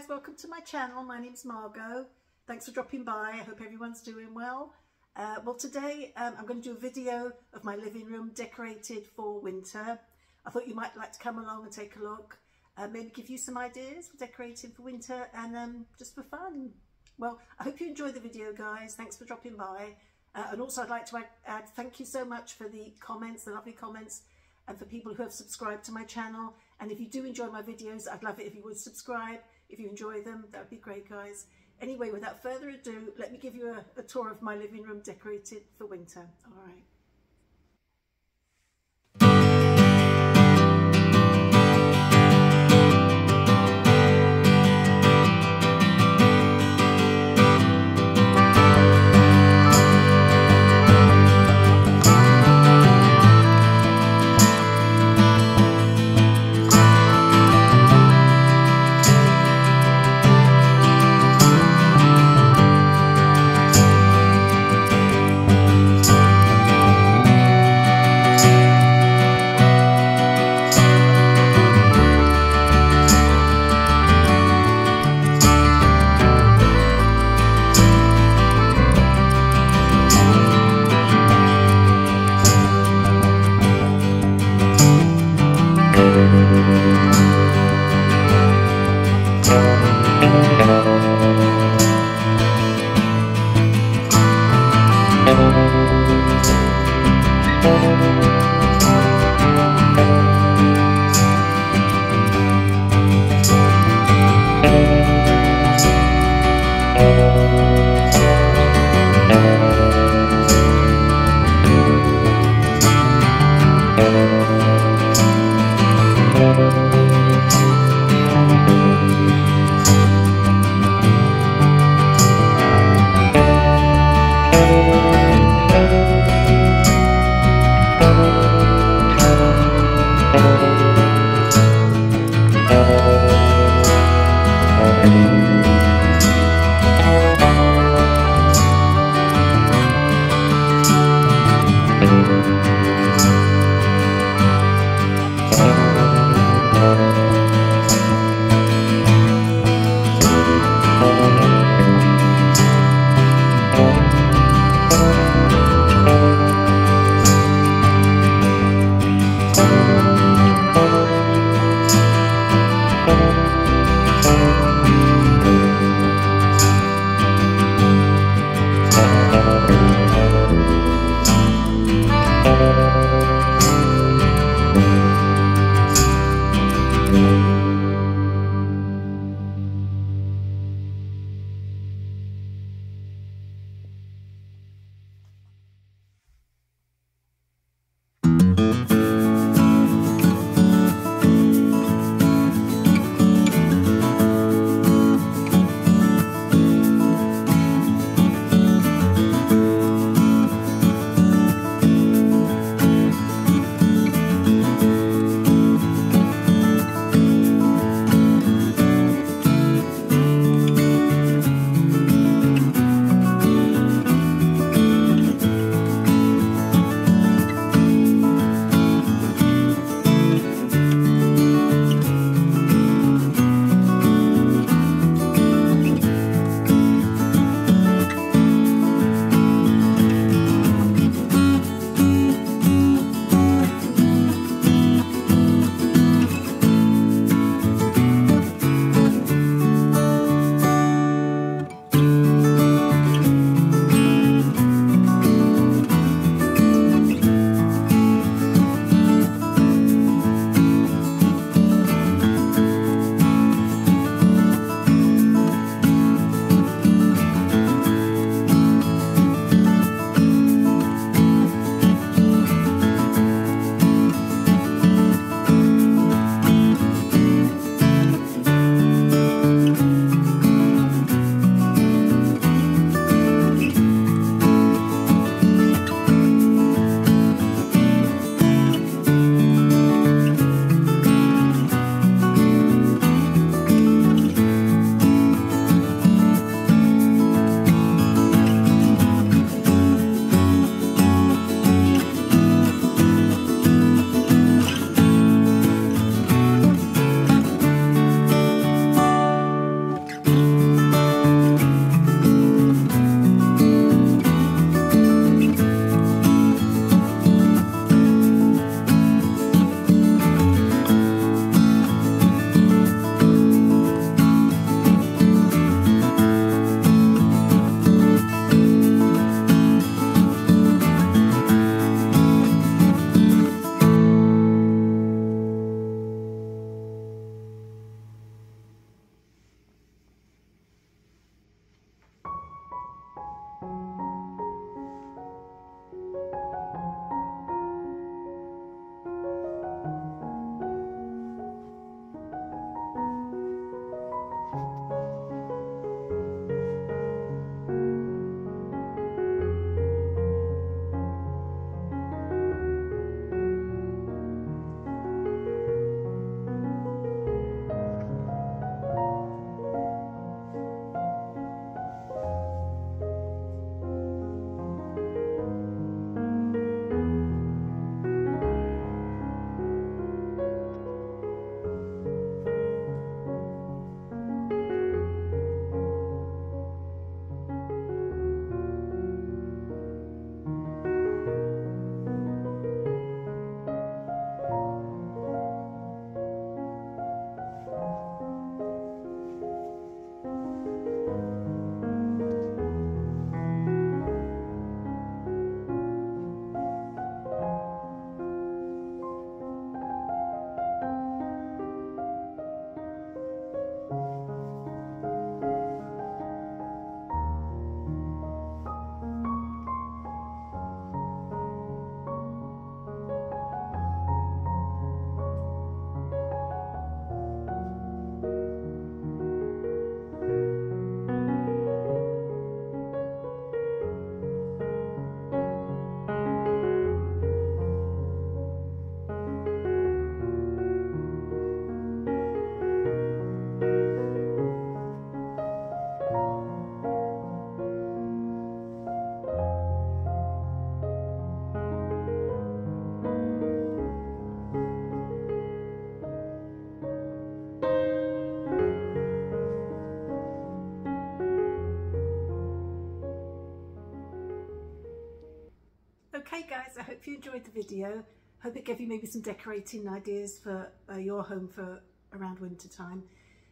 guys, welcome to my channel. My name's Margo. Thanks for dropping by. I hope everyone's doing well. Uh, well today um, I'm going to do a video of my living room decorated for winter. I thought you might like to come along and take a look. Uh, maybe give you some ideas for decorating for winter and um, just for fun. Well, I hope you enjoyed the video guys. Thanks for dropping by. Uh, and also I'd like to add, add thank you so much for the comments, the lovely comments and for people who have subscribed to my channel. And if you do enjoy my videos, I'd love it if you would subscribe. If you enjoy them, that would be great, guys. Anyway, without further ado, let me give you a, a tour of my living room decorated for winter. All right. Thank you. Anyway guys, I hope you enjoyed the video. Hope it gave you maybe some decorating ideas for uh, your home for around winter time.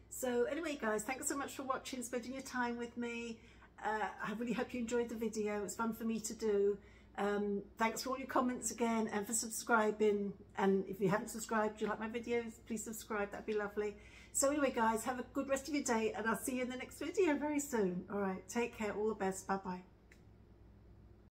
So anyway guys, thanks so much for watching, spending your time with me. Uh, I really hope you enjoyed the video. It's fun for me to do. Um, thanks for all your comments again and for subscribing. And if you haven't subscribed, you like my videos, please subscribe. That'd be lovely. So anyway, guys, have a good rest of your day and I'll see you in the next video very soon. All right, take care. All the best. Bye-bye.